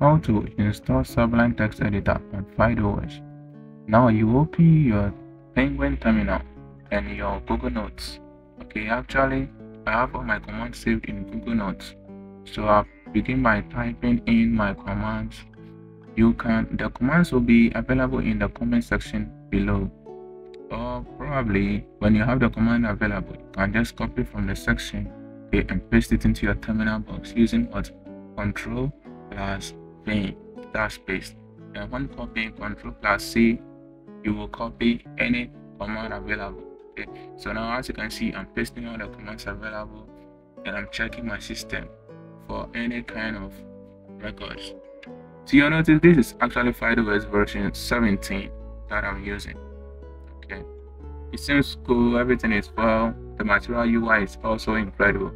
how to install Sublime Text Editor on FydeOS. Now you open your Penguin terminal and your Google Notes. Okay, actually, I have all my commands saved in Google Notes. So I'll begin by typing in my commands. You can the commands will be available in the comment section below. Or probably when you have the command available, you can just copy from the section okay, and paste it into your terminal box using what control plus v that's paste. And when copying control plus C, you will copy any command available. Okay. So now as you can see, I'm pasting all the commands available and I'm checking my system for any kind of records. So you'll notice this is actually FydeOS version 17 that I'm using. Okay. It seems cool, everything is well, the material UI is also incredible.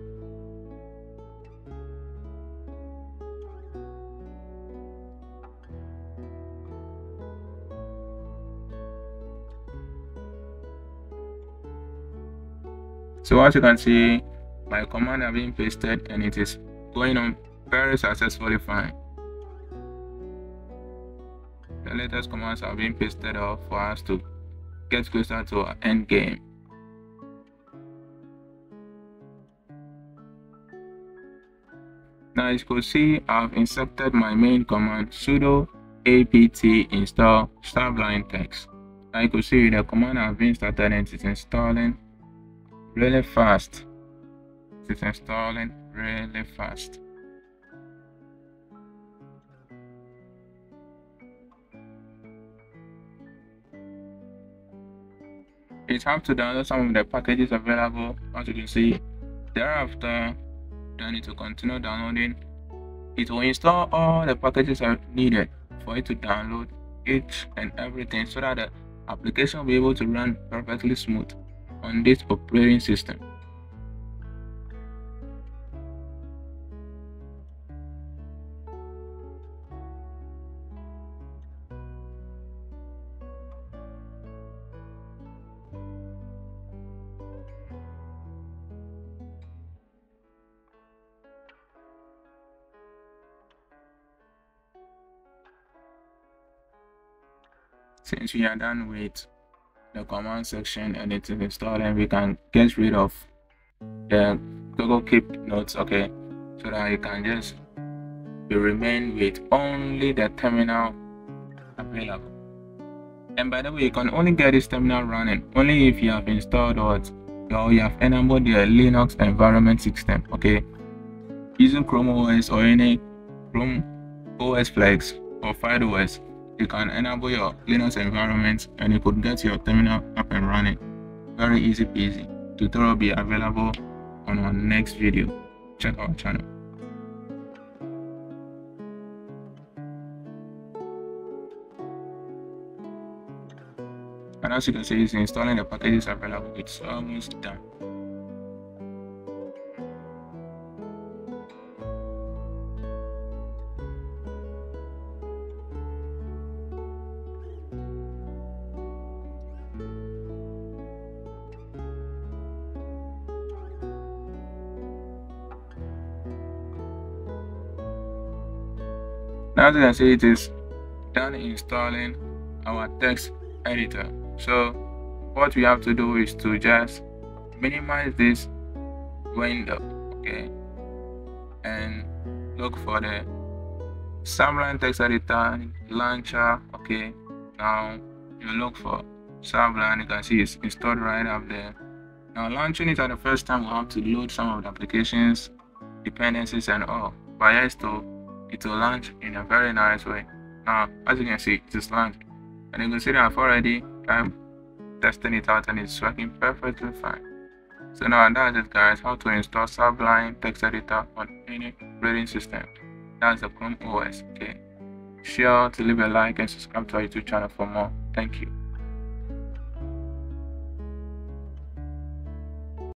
So as you can see, my command have been pasted and it is going on very successfully fine. The latest commands have been pasted off for us to get closer to our end game. Now as you can see, I've inserted my main command sudo apt install sublime text. Now you can see the command I've been started and it's installing really fast. It's installing really fast. It's have to download some of the packages available as you can see. Thereafter, then it will continue downloading. It will install all the packages are needed for it to download each and everything so that the application will be able to run perfectly smooth on this operating system. Since we are done with the command section and it is installed and we can get rid of the Google Keep notes okay? So that you can just be remain with only the terminal available. And by the way you can only get this terminal running only if you have installed or you have enabled the Linux environment system okay? Using Chrome OS or any Chrome OS Flex or FydeOS you can enable your Linux environment and you could get your terminal up and running. Very easy peasy. Tutorial will be available on our next video. Check our channel. And as you can see, it's installing the packages available. It's almost done. As you can see it is done installing our text editor. So what we have to do is to just minimize this window okay? And look for the Sublime text editor launcher okay? Now you look for Sublime you can see it's installed right up there. Now launching it at the first time we have to load some of the applications dependencies and all but yes to it will launch in a very nice way. Now, as you can see, it is launched. And you can see that I've already um, tried testing it out and it's working perfectly fine. So now that's it guys, how to install Sublime text editor on any operating system. That's the Chrome OS, okay. Sure to leave a like and subscribe to our YouTube channel for more. Thank you.